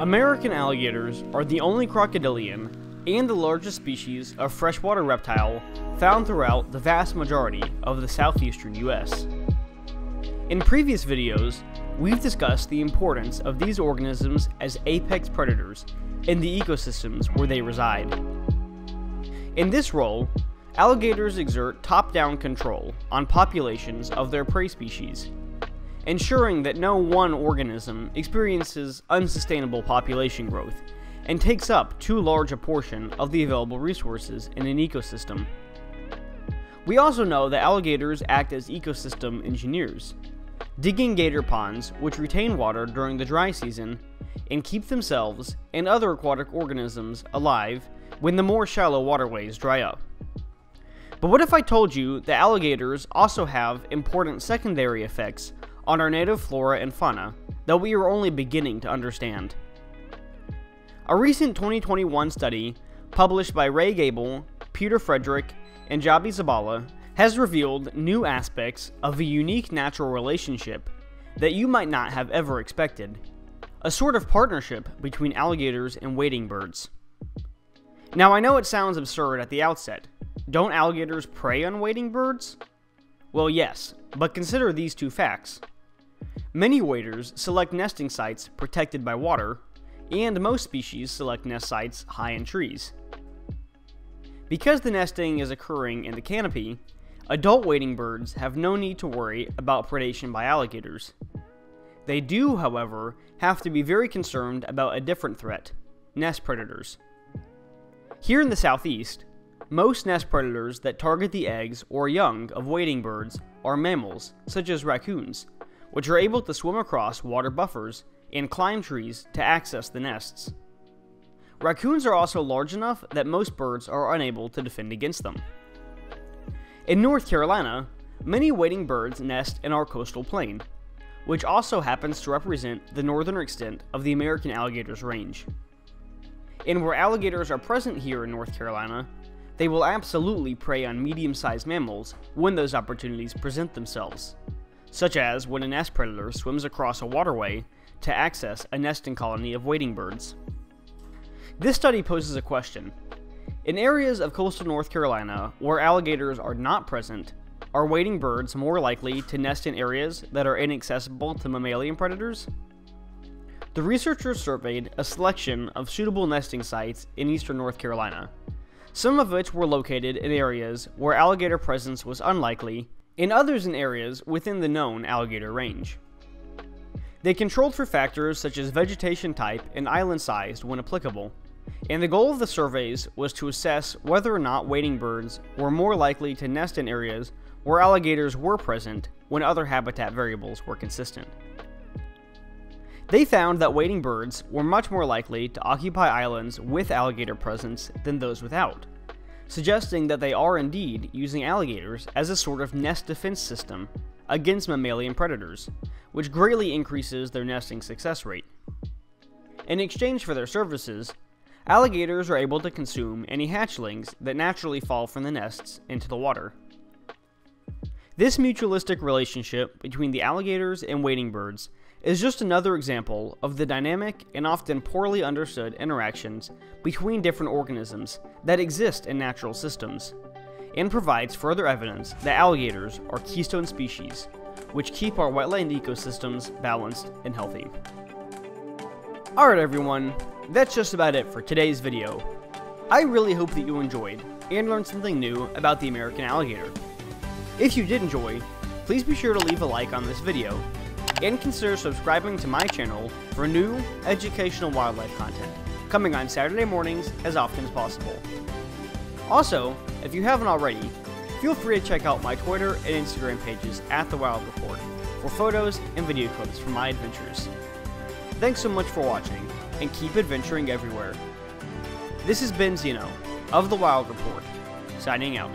American alligators are the only crocodilian and the largest species of freshwater reptile found throughout the vast majority of the southeastern US. In previous videos, we've discussed the importance of these organisms as apex predators in the ecosystems where they reside. In this role, alligators exert top down control on populations of their prey species ensuring that no one organism experiences unsustainable population growth and takes up too large a portion of the available resources in an ecosystem. We also know that alligators act as ecosystem engineers, digging gator ponds which retain water during the dry season and keep themselves and other aquatic organisms alive when the more shallow waterways dry up. But what if I told you that alligators also have important secondary effects on our native flora and fauna that we are only beginning to understand. A recent 2021 study published by Ray Gable, Peter Frederick, and Jabi Zabala has revealed new aspects of a unique natural relationship that you might not have ever expected. A sort of partnership between alligators and wading birds. Now, I know it sounds absurd at the outset. Don't alligators prey on wading birds? Well, yes, but consider these two facts. Many waders select nesting sites protected by water, and most species select nest sites high in trees. Because the nesting is occurring in the canopy, adult wading birds have no need to worry about predation by alligators. They do, however, have to be very concerned about a different threat nest predators. Here in the southeast, most nest predators that target the eggs or young of wading birds are mammals, such as raccoons, which are able to swim across water buffers and climb trees to access the nests. Raccoons are also large enough that most birds are unable to defend against them. In North Carolina, many wading birds nest in our coastal plain, which also happens to represent the northern extent of the American alligator's range. And where alligators are present here in North Carolina, they will absolutely prey on medium sized mammals when those opportunities present themselves such as when a nest predator swims across a waterway to access a nesting colony of wading birds. This study poses a question. In areas of coastal North Carolina where alligators are not present, are wading birds more likely to nest in areas that are inaccessible to mammalian predators? The researchers surveyed a selection of suitable nesting sites in eastern North Carolina, some of which were located in areas where alligator presence was unlikely and others in areas within the known alligator range. They controlled for factors such as vegetation type and island size when applicable, and the goal of the surveys was to assess whether or not wading birds were more likely to nest in areas where alligators were present when other habitat variables were consistent. They found that wading birds were much more likely to occupy islands with alligator presence than those without suggesting that they are indeed using alligators as a sort of nest defense system against mammalian predators, which greatly increases their nesting success rate. In exchange for their services, alligators are able to consume any hatchlings that naturally fall from the nests into the water. This mutualistic relationship between the alligators and wading birds is just another example of the dynamic and often poorly understood interactions between different organisms that exist in natural systems, and provides further evidence that alligators are keystone species, which keep our wetland ecosystems balanced and healthy. Alright everyone, that's just about it for today's video. I really hope that you enjoyed and learned something new about the American alligator. If you did enjoy, please be sure to leave a like on this video and consider subscribing to my channel for new educational wildlife content, coming on Saturday mornings as often as possible. Also, if you haven't already, feel free to check out my Twitter and Instagram pages at The Wild Report for photos and video clips from my adventures. Thanks so much for watching, and keep adventuring everywhere. This has been Zeno, of The Wild Report, signing out.